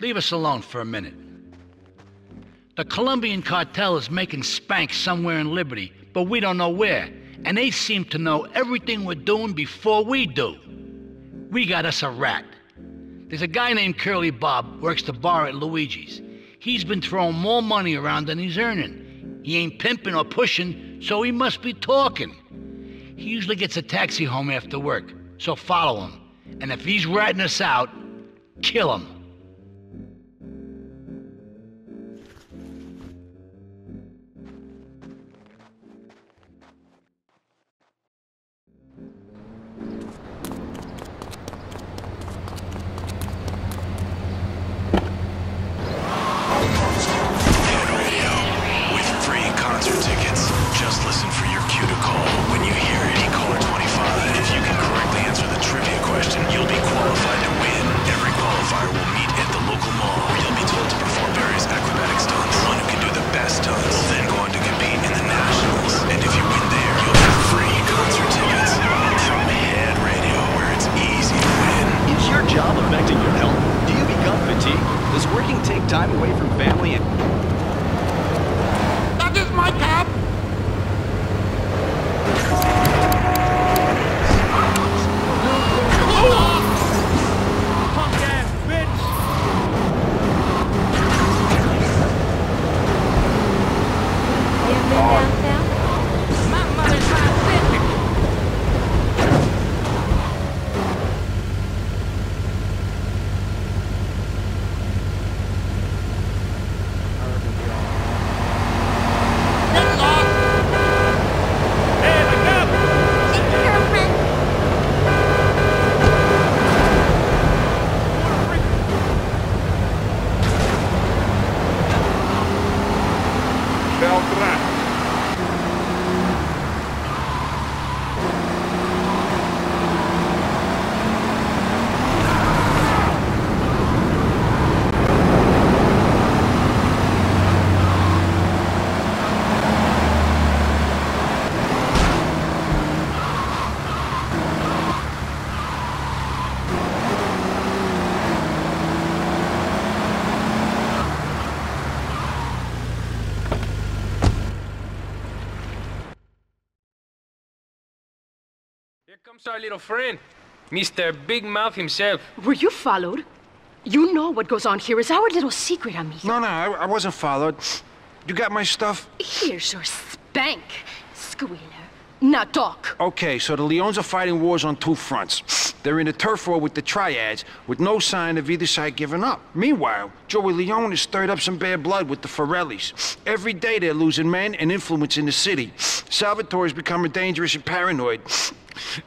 leave us alone for a minute. The Colombian cartel is making spank somewhere in Liberty, but we don't know where. And they seem to know everything we're doing before we do. We got us a rat. There's a guy named Curly Bob, works the bar at Luigi's. He's been throwing more money around than he's earning. He ain't pimping or pushing, so he must be talking. He usually gets a taxi home after work, so follow him. And if he's ratting us out, kill him. Does working take time away from family and That is my cab. You been downtown? Here comes our little friend, Mr. Big Mouth himself. Were you followed? You know what goes on here is our little secret, amigo. No, no, I, I wasn't followed. You got my stuff? Here's your spank, squealer. Now talk. Okay, so the Leones are fighting wars on two fronts. They're in a turf war with the Triads, with no sign of either side giving up. Meanwhile, Joey Leone has stirred up some bad blood with the Forellis. Every day they're losing men and influence in the city. Salvatore's becoming dangerous and paranoid.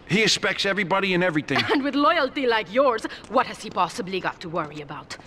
He expects everybody and everything. And with loyalty like yours, what has he possibly got to worry about?